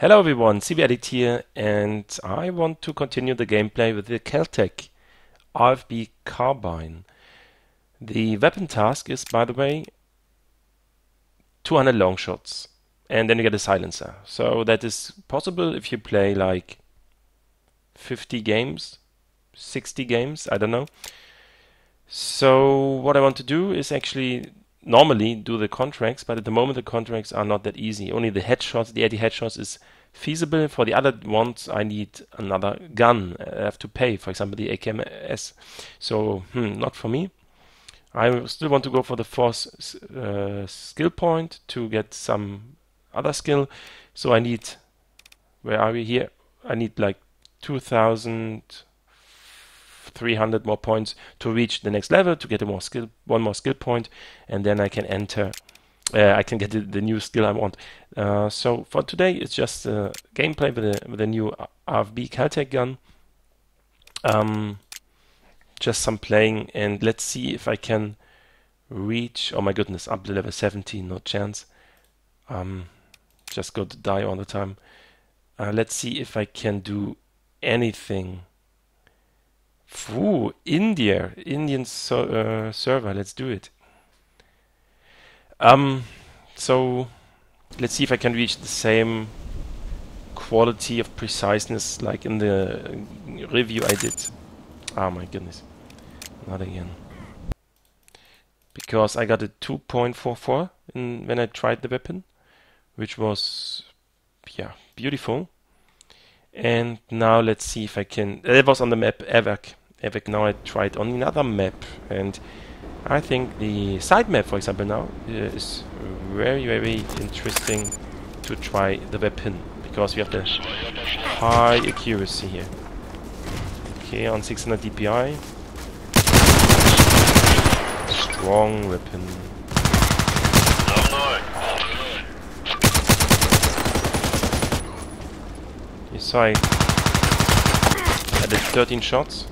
Hello everyone, CBEdit here, and I want to continue the gameplay with the Keltec RFB Carbine. The weapon task is, by the way, 200 long shots, and then you get a silencer. So that is possible if you play like 50 games, 60 games, I don't know. So what I want to do is actually normally do the contracts, but at the moment the contracts are not that easy. Only the headshots, the 80 headshots is feasible. For the other ones, I need another gun. I have to pay, for example, the AKMS. So, hmm, not for me. I still want to go for the force uh, skill point to get some other skill. So I need, where are we here? I need like 2,300 more points to reach the next level to get a more skill, one more skill point, and then I can enter uh, I can get the, the, new skill I want. Uh, so for today, it's just uh, gameplay with a with a new RFB KelTec gun. Um, just some playing, and let's see if I can reach. Oh my goodness, up to level 17, no chance. Um, just go to die all the time. Uh, let's see if I can do anything. Ooh, India, Indian so, uh, server. Let's do it. Um, so let's see if I can reach the same quality of preciseness like in the review I did. Oh my goodness. Not again. Because I got a 2.44 in when I tried the weapon, which was yeah, beautiful. And now let's see if I can. It was on the map Evak. Evak. Now I tried on another map, and I think the Site map, for example, now uh, is very, very interesting to try the weapon because we have the high accuracy here. Okay, on 600 DPI. Strong weapon. Saw I added 13 shots.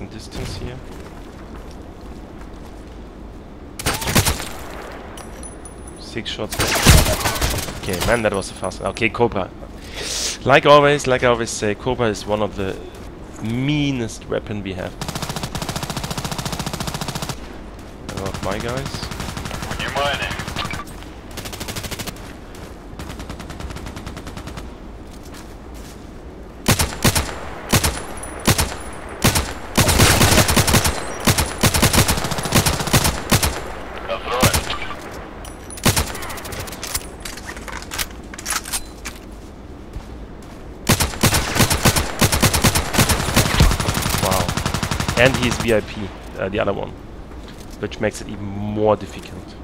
Some distance here. Six shots. Okay, man, that was a fast one. Okay, Cobra. Like always, like I always say, Cobra is one of the meanest weapon we have. My guys. You mining? And he's VIP, uh, the other one, which makes it even more difficult.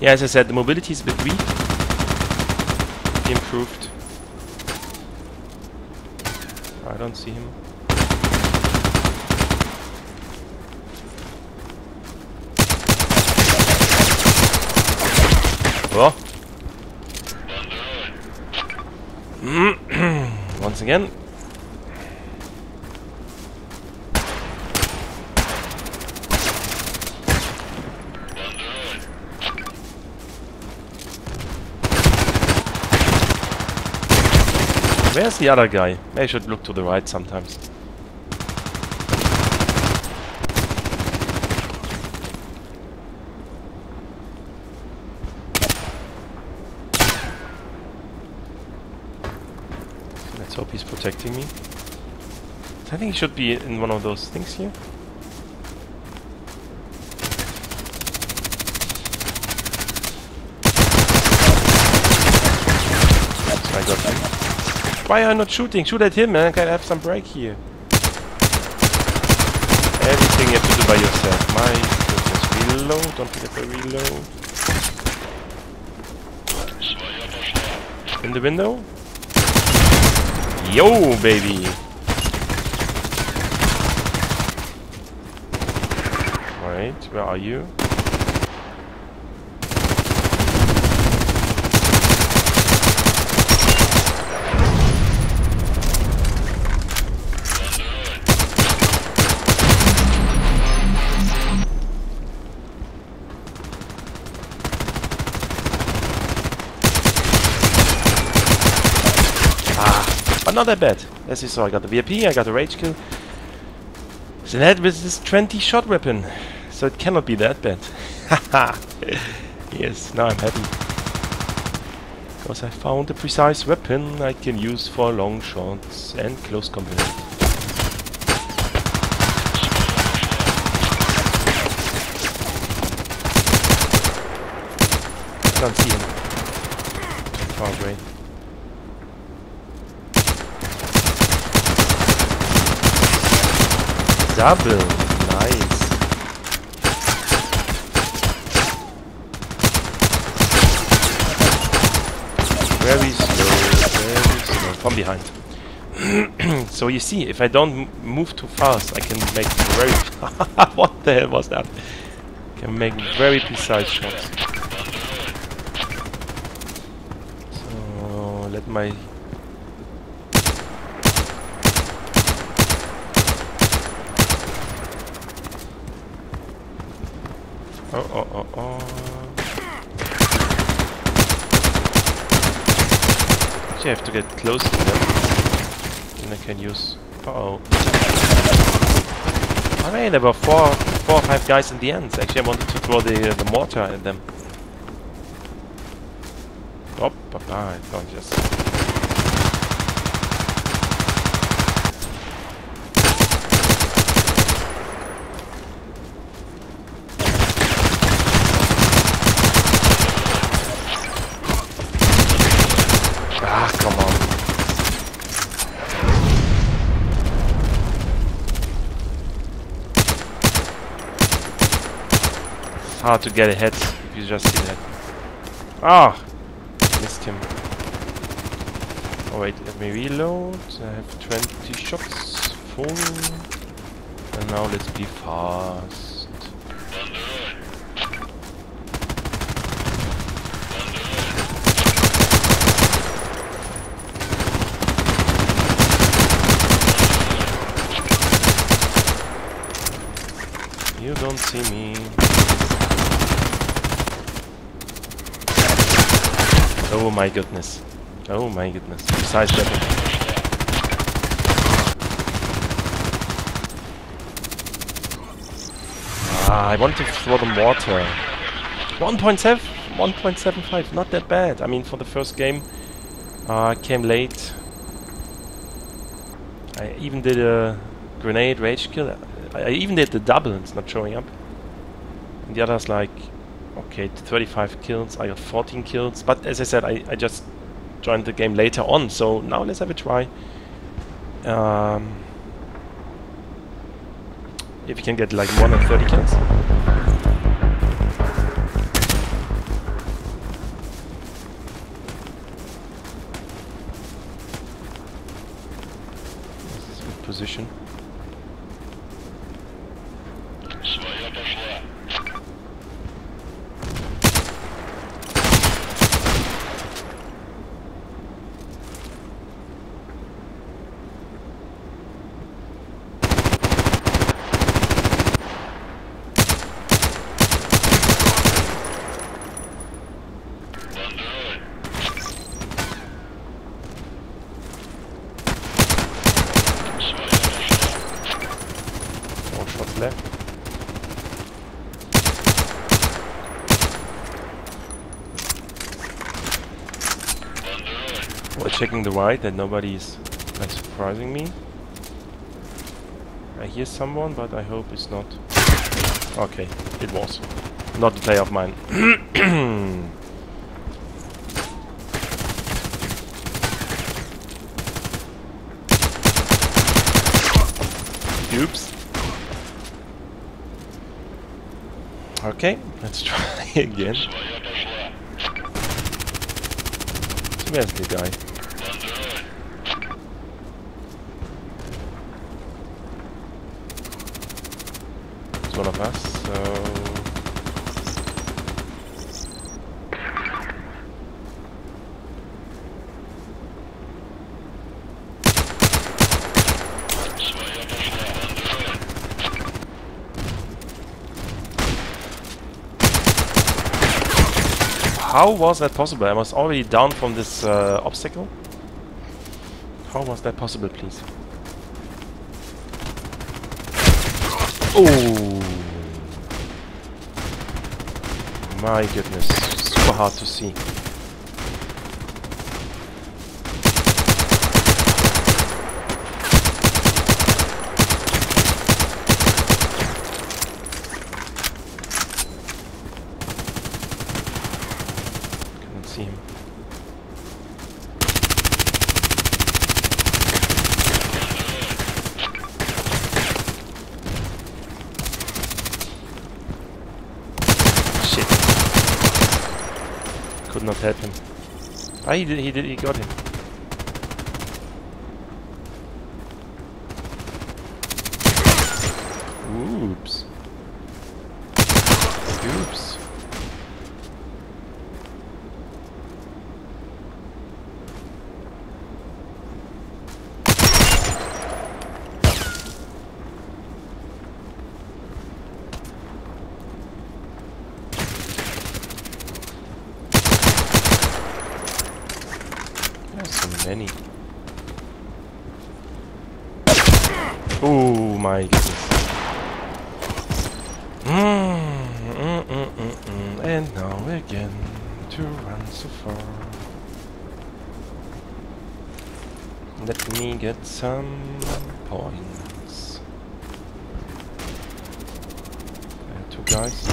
Yeah, as I said, the mobility is a bit weak. Improved. I don't see him. Oh. Once again, Where's the other guy? I should look to the right sometimes. Let's hope he's protecting me. I think he should be in one of those things here. I got him. Why are you not shooting? Shoot at him, man. Can I have some break here? Everything you have to do by yourself. My goodness. Reload. Don't forget to reload. In the window? Yo, baby! Alright, where are you? Not that bad. As you saw, I got the VIP, I got the rage kill. So that with this 20 shot weapon. So it cannot be that bad. Haha. yes, now I'm happy. Because I found a precise weapon I can use for long shots and close combat. Can't see him. Far away. Double. Nice. Very slow, very slow. From behind. so you see, if I don't move too fast, I can make very... what the hell was that? Can make very precise shots. So let my Oh, oh, oh, oh. I have to get close to them. Then I can use... Uh oh I mean, there were four, four or five guys in the end. Actually, I wanted to throw the, the mortar at them. Oh, I thought just... Ah, come on. It's hard to get ahead if you just see that. Ah! Missed him. Oh wait, let me reload. I have 20 shots full. And now let's be fast. You don't see me. Oh my goodness. Oh my goodness. Precise weapon. Ah, I want to throw the mortar. 1.7, 1.75, not that bad. I mean, for the first game, uh, came late. I even did a grenade rage kill. I, I even did the double, it's not showing up. And the others like, okay, 35 kills, I got 14 kills. But as I said, I, I just joined the game later on, so now let's have a try. Um, if you can get like more than 30 kills. Good position. checking the right that nobody's like surprising me. I hear someone, but I hope it's not. Okay, it was. Not the play of mine. Oops. Okay, let's try again. Where's the guy? of us, so... How was that possible? I was already down from this uh, obstacle. How was that possible, please? Oh! My goodness, super hard to see. Couldn't see him. Shit. Could not help him. Ah, he did, he did, he got him. Oops. Oops. There's so many. Oh my goodness. Mm, mm, mm, mm, mm. And now again to run so far. Let me get some points. There two guys.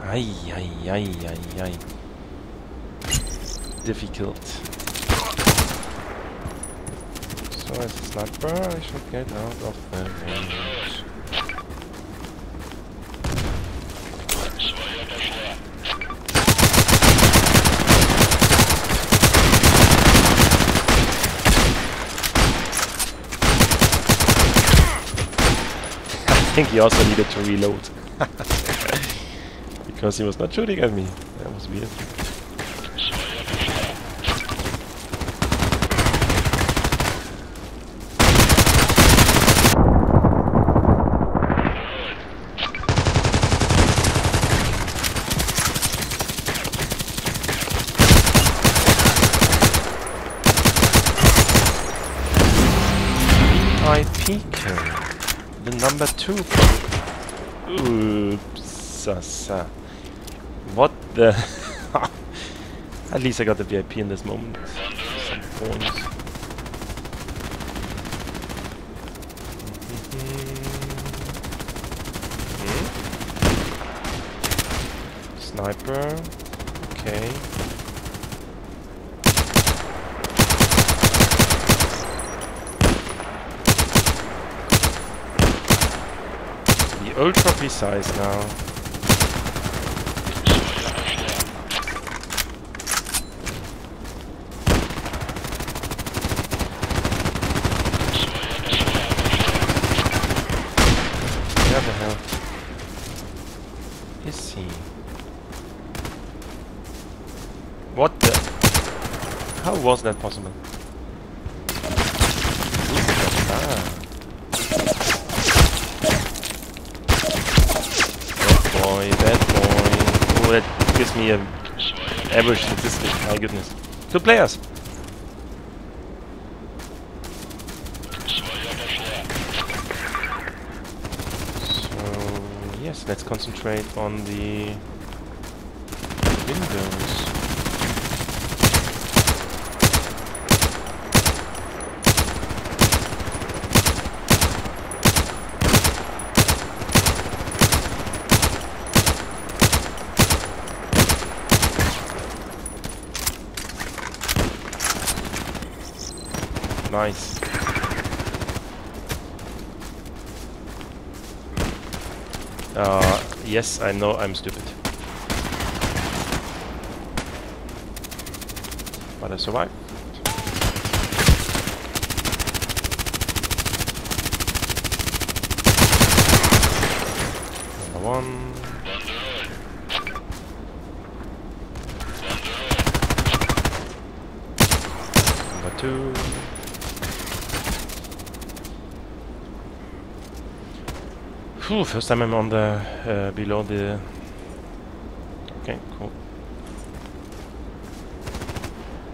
Ay, ay, ay, ay, ay. Difficult. So as a sniper, I should get out of the range. I think he also needed to reload. because he was not shooting at me. That was weird. Two. Oops. What the? At least I got the VIP in this moment. Some points. Mhm. Sniper. Okay. Ultra precise now. Where the hell is he? What the? How was that possible? Ah. Bad boy, bad boy. Oh, that gives average statistic. My goodness. Two players. So yes, let's concentrate on the window. Yes, I know I'm stupid. But I survived. Number one. Number two. First time I'm on the uh, below the. Okay, cool.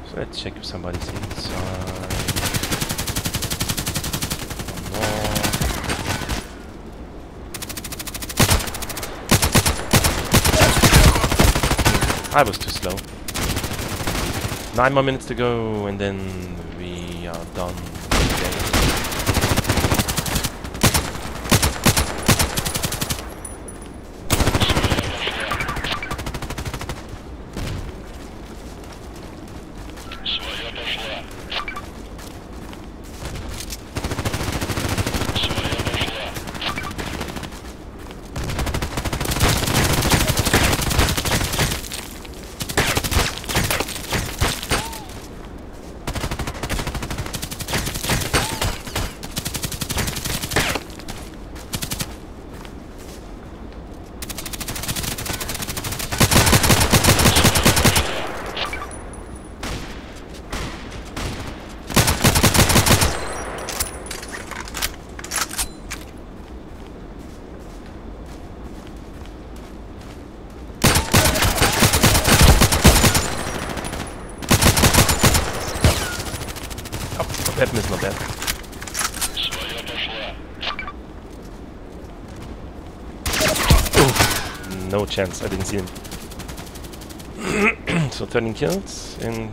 So let's check if somebody's inside. I was too slow. Nine more minutes to go, and then we are done. Chance, I didn't see him. so 13 kills in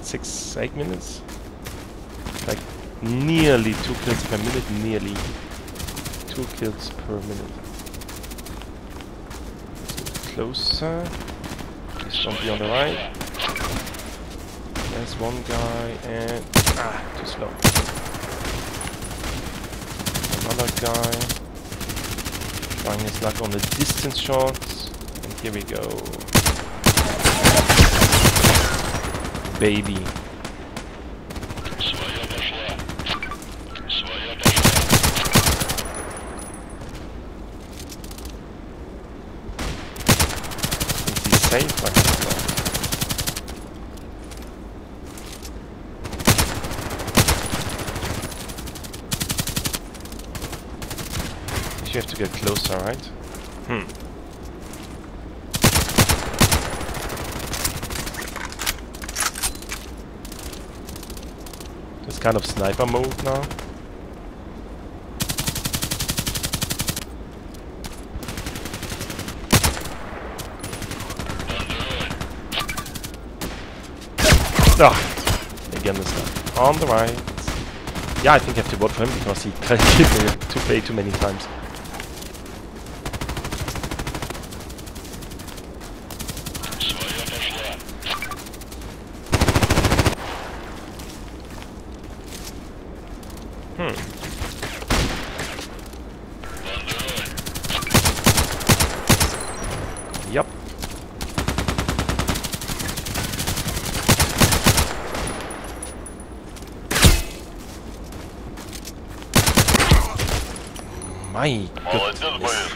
6, 8 minutes. Like nearly 2 kills per minute, nearly 2 kills per minute. Closer. Please don't on the right. There's one guy and... Ah, too slow. Another guy. Trying his luck on the distance shots. Here we go. Baby. safe. You have to get closer, right? Hmm. Kind of sniper mode now. Ah, again this guy. On the right. Yeah, I think I have to vote for him because he tried me to play too many times. plan.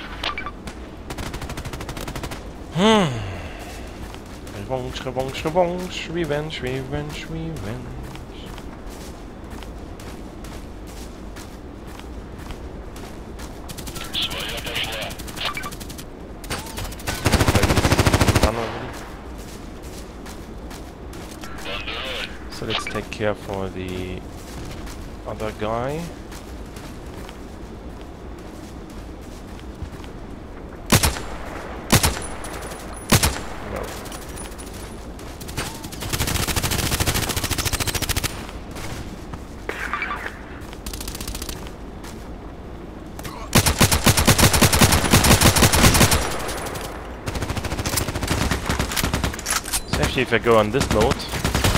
Hmm. Revenge, revenge, revenge, revenge, revenge, revenge. So let's take care for the other guy. Actually if I go on this mode,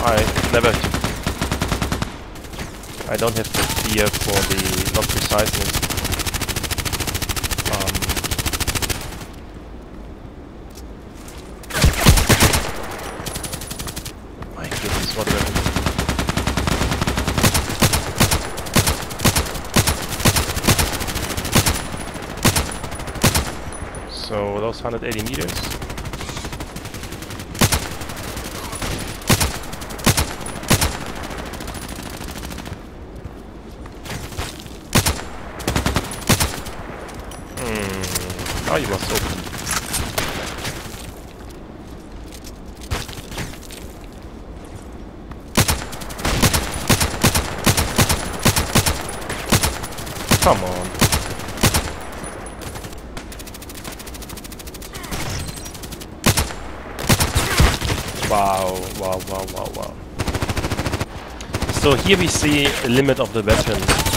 I never I don't have to fear for the not preciseness. Um, my goodness, what a. So those 180 meters. Hmm. he was open. Come on. Wow, wow, wow, wow, wow. So here we see a limit of the weapon.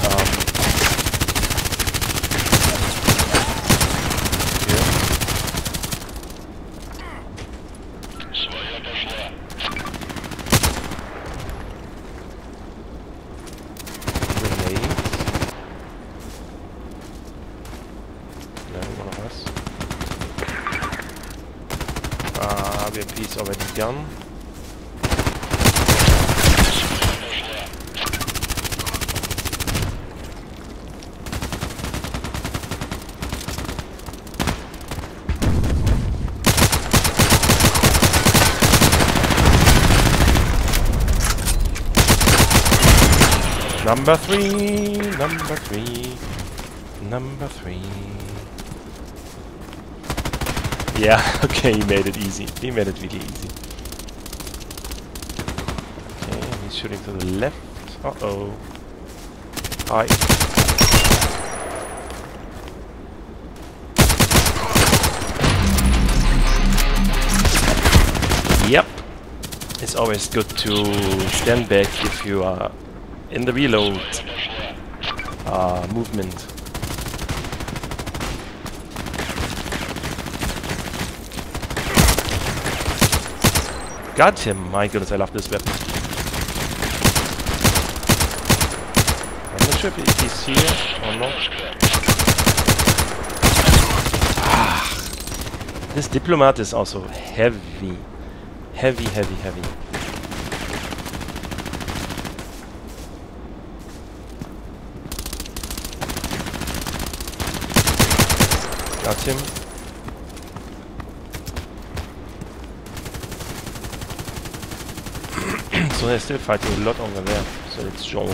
Is already gone. Number three, number three, number three. Yeah, okay, he made it easy. He made it really easy. Okay, he's shooting to the left. Uh oh. Hi. Yep. It's always good to stand back if you are in the reload uh, movement. Got him! My goodness, I love this weapon. I'm not sure if he's here or not. Ah, this diplomat is also heavy. Heavy, heavy, heavy. Got him. So they're still fighting a lot over there. So it's showing. We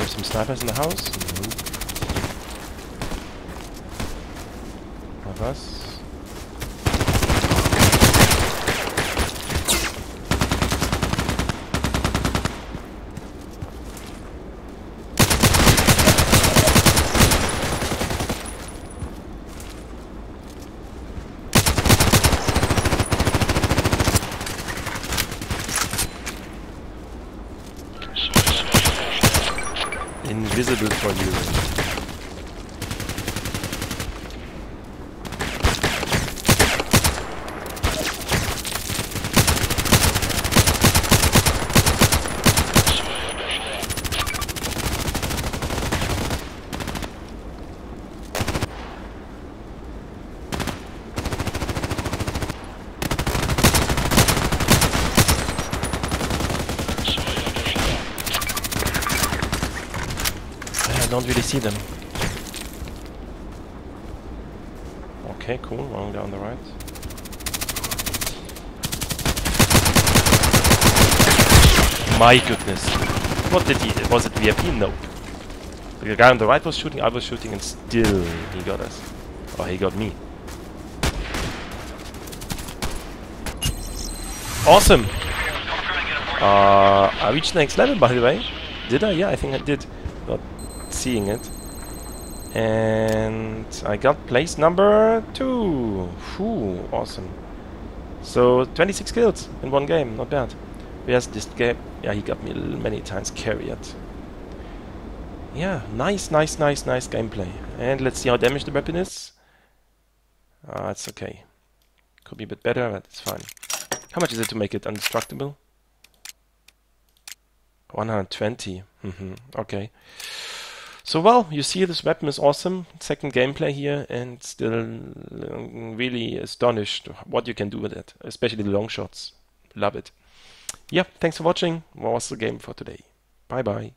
have some snipers in the house. Nope. Of us. Invisible for you. I don't really see them. Okay, cool. One down the right. My goodness. What did he... Was it VIP? No. The guy on the right was shooting, I was shooting, and still he got us. Oh, he got me. Awesome! Uh, I reached next level, by the way. Did I? Yeah, I think I did. Seeing it. And I got place number two. Whew, awesome. So 26 kills in one game, not bad. Where's this game? Yeah, he got me many times carried. Yeah, nice, nice, nice, nice gameplay. And let's see how damaged the weapon is. Ah, it's okay. Could be a bit better, but it's fine. How much is it to make it indestructible? 120. hmm Okay. So well, you see this weapon is awesome. Second gameplay here, and still um, really astonished what you can do with it, especially the long shots. Love it. Yeah, thanks for watching. What was the game for today? Bye bye.